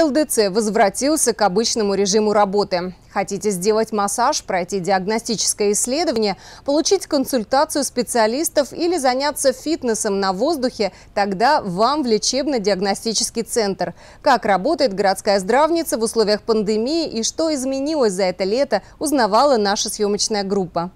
ЛДЦ возвратился к обычному режиму работы. Хотите сделать массаж, пройти диагностическое исследование, получить консультацию специалистов или заняться фитнесом на воздухе, тогда вам в лечебно-диагностический центр. Как работает городская здравница в условиях пандемии и что изменилось за это лето, узнавала наша съемочная группа.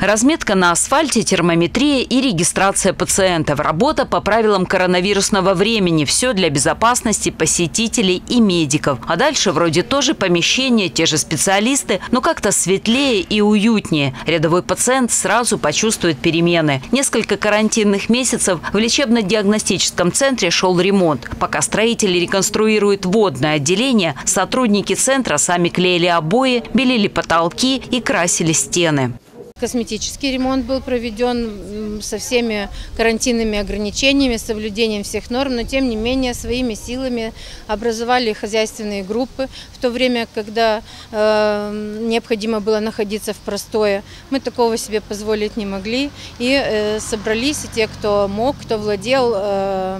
Разметка на асфальте, термометрия и регистрация пациентов. Работа по правилам коронавирусного времени. Все для безопасности посетителей и медиков. А дальше вроде тоже помещение, те же специалисты, но как-то светлее и уютнее. Рядовой пациент сразу почувствует перемены. Несколько карантинных месяцев в лечебно-диагностическом центре шел ремонт. Пока строители реконструируют водное отделение, сотрудники центра сами клеили обои, белили потолки и красили стены. Косметический ремонт был проведен со всеми карантинными ограничениями, соблюдением всех норм, но тем не менее своими силами образовали хозяйственные группы в то время, когда э, необходимо было находиться в простое. Мы такого себе позволить не могли и э, собрались и те, кто мог, кто владел Э,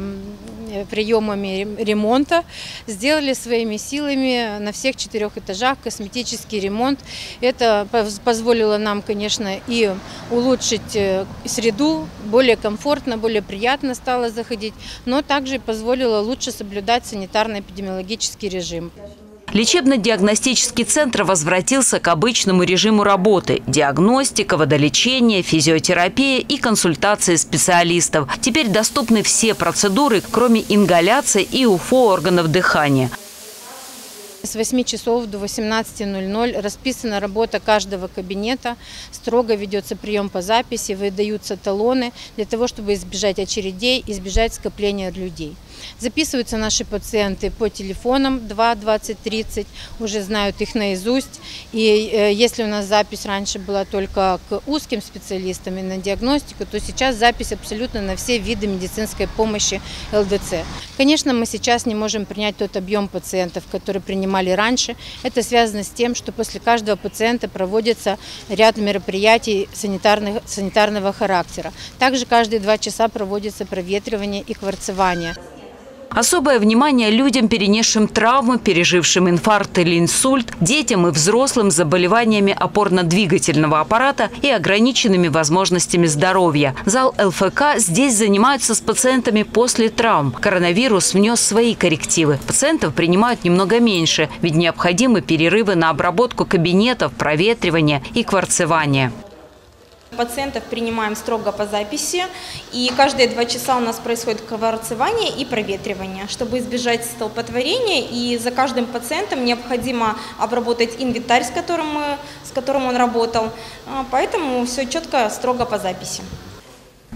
приемами ремонта. Сделали своими силами на всех четырех этажах косметический ремонт. Это позволило нам, конечно, и улучшить э, среду, более комфортно, более приятно стало заходить, но также позволило лучше соблюдать санитарно-эпидемиологический режим. Лечебно-диагностический центр возвратился к обычному режиму работы – диагностика, водолечение, физиотерапия и консультации специалистов. Теперь доступны все процедуры, кроме ингаляции и УФО органов дыхания. С 8 часов до 18.00 расписана работа каждого кабинета, строго ведется прием по записи, выдаются талоны для того, чтобы избежать очередей, избежать скопления людей. Записываются наши пациенты по телефонам 2 20 30, уже знают их наизусть. И э, если у нас запись раньше была только к узким специалистам и на диагностику, то сейчас запись абсолютно на все виды медицинской помощи ЛДЦ. Конечно, мы сейчас не можем принять тот объем пациентов, который принимали раньше. Это связано с тем, что после каждого пациента проводится ряд мероприятий санитарного характера. Также каждые два часа проводится проветривание и кварцевание. Особое внимание людям, перенесшим травмы, пережившим инфаркт или инсульт, детям и взрослым с заболеваниями опорно-двигательного аппарата и ограниченными возможностями здоровья. Зал ЛФК здесь занимаются с пациентами после травм. Коронавирус внес свои коррективы. Пациентов принимают немного меньше, ведь необходимы перерывы на обработку кабинетов, проветривание и кварцевание. Пациентов принимаем строго по записи, и каждые два часа у нас происходит кварцевание и проветривание, чтобы избежать столпотворения. И за каждым пациентом необходимо обработать инвентарь, с которым, мы, с которым он работал. А, поэтому все четко, строго по записи.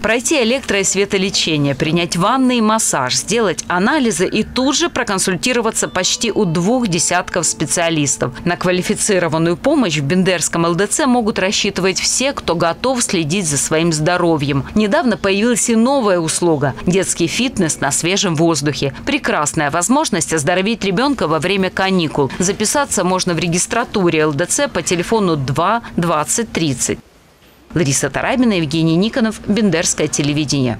Пройти электро- и светолечение, принять ванны и массаж, сделать анализы и тут же проконсультироваться почти у двух десятков специалистов. На квалифицированную помощь в Бендерском ЛДЦ могут рассчитывать все, кто готов следить за своим здоровьем. Недавно появилась и новая услуга – детский фитнес на свежем воздухе. Прекрасная возможность оздоровить ребенка во время каникул. Записаться можно в регистратуре ЛДЦ по телефону 2 20 30. Лариса Тарабина, Евгений Никонов, Бендерское телевидение.